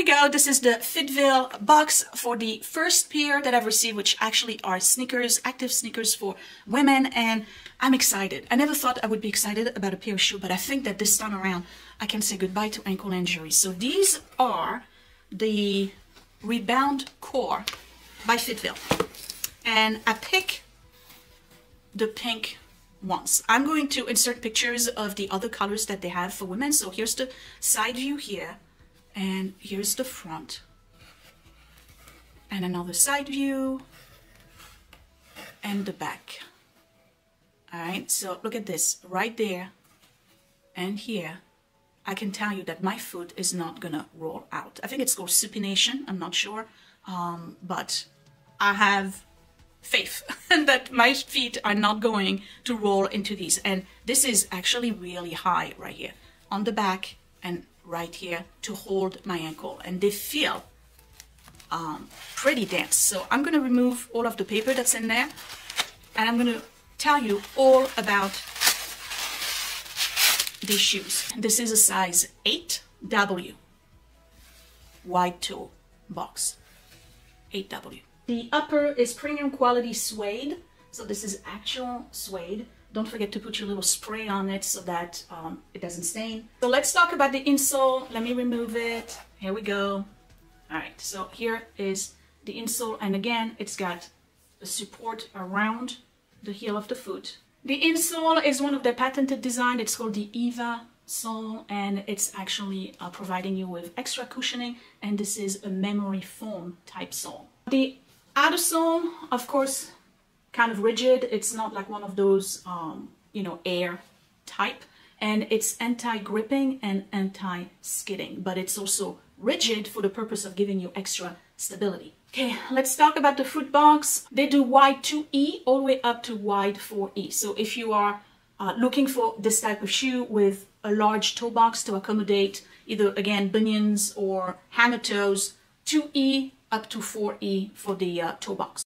we go. This is the Fitville box for the first pair that I've received, which actually are sneakers, active sneakers for women. And I'm excited. I never thought I would be excited about a pair of shoes, but I think that this time around, I can say goodbye to ankle injuries. So these are the Rebound Core by Fitville. And I pick the pink ones. I'm going to insert pictures of the other colors that they have for women. So here's the side view here and here's the front. And another side view. And the back. All right so look at this. Right there and here I can tell you that my foot is not gonna roll out. I think it's called supination I'm not sure. Um, but I have faith that my feet are not going to roll into these. And this is actually really high right here. On the back and right here to hold my ankle and they feel um, pretty dense. So I'm going to remove all of the paper that's in there and I'm going to tell you all about these shoes. This is a size 8W wide toe box. 8W. The upper is premium quality suede. So this is actual suede. Don't forget to put your little spray on it so that um, it doesn't stain. So let's talk about the insole. Let me remove it. Here we go. All right, so here is the insole. And again, it's got a support around the heel of the foot. The insole is one of the patented design. It's called the EVA sole and it's actually uh, providing you with extra cushioning and this is a memory foam type sole. The outer sole, of course, kind of rigid. It's not like one of those, um, you know, air type. And it's anti-gripping and anti-skidding, but it's also rigid for the purpose of giving you extra stability. Okay, let's talk about the foot box. They do wide 2E all the way up to wide 4E. So if you are uh, looking for this type of shoe with a large toe box to accommodate either, again, bunions or hammer toes, 2E up to 4E for the uh, toe box.